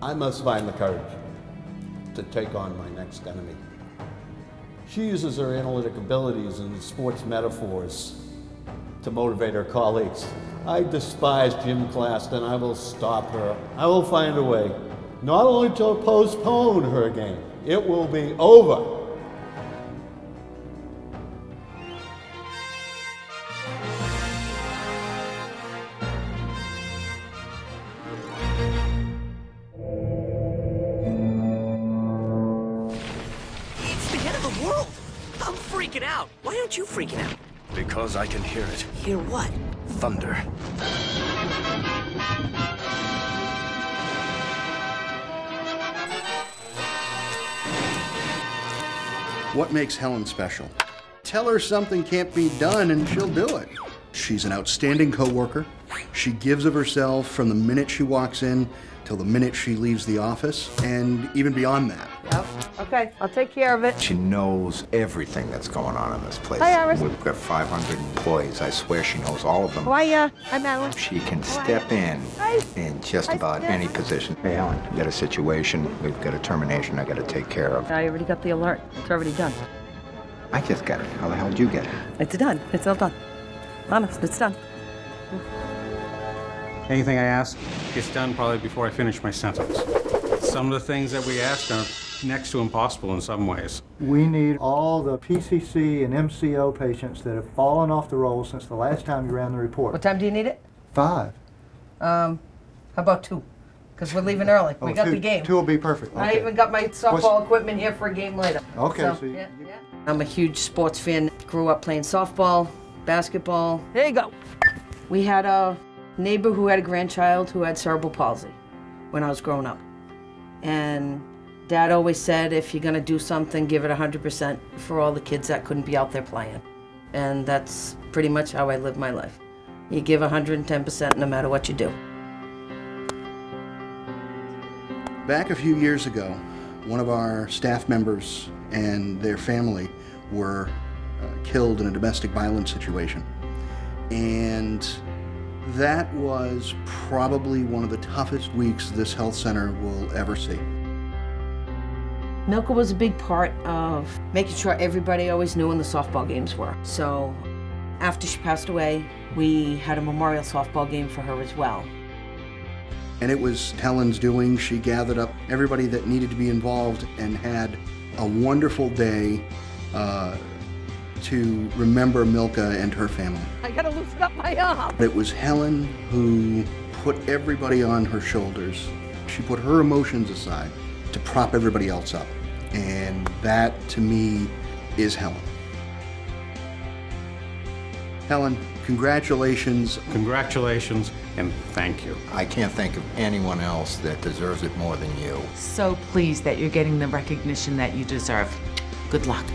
I must find the courage to take on my next enemy. She uses her analytic abilities and sports metaphors to motivate her colleagues. I despise gym class, and I will stop her. I will find a way, not only to postpone her game, it will be over. World. I'm freaking out. Why aren't you freaking out? Because I can hear it. Hear what? Thunder. What makes Helen special? Tell her something can't be done and she'll do it. She's an outstanding coworker. She gives of herself from the minute she walks in till the minute she leaves the office, and even beyond that. Yep. Okay, I'll take care of it. She knows everything that's going on in this place. Hi, Iris. We've got 500 employees. I swear she knows all of them. How are ya? Hi, Madeline. She can How step in Hi. in just Hi, about Steph. any position. Hey, Helen, we got a situation. We've got a termination I got to take care of. I already got the alert. It's already done. I just got it. How the hell did you get it? It's done. It's all done. Honest, it's done. Anything I ask gets done probably before I finish my sentence. Some of the things that we ask are next to impossible in some ways. We need all the PCC and MCO patients that have fallen off the roll since the last time you ran the report. What time do you need it? Five. Um, how about two? Because we're leaving early. we Oh, got two- the game. Two will be perfect. I even got my softball equipment here for a game later. Okay, so you- yeah, yeah. I'm a huge sports fan. Grew up playing softball, basketball. There you go. We had a neighbor who had a grandchild who had cerebral palsy when I was growing up. And dad always said, if you're gonna do something, give it 100% for all the kids that couldn't be out there playing. And that's pretty much how I live my life. You give 110% no matter what you do. Back a few years ago, one of our staff members and their family were uh, killed in a domestic violence situation. And that was probably one of the toughest weeks this health center will ever see. Milka was a big part of making sure everybody always knew when the softball games were. So after she passed away, we had a memorial softball game for her as well. And it was Helen's doing. She gathered up everybody that needed to be involved and had a wonderful day uh, to remember Milka and her family. I gotta loosen up my arm. It was Helen who put everybody on her shoulders. She put her emotions aside to prop everybody else up. And that, to me, is Helen. Helen, congratulations. Congratulations and thank you. I can't think of anyone else that deserves it more than you. So pleased that you're getting the recognition that you deserve. Good luck.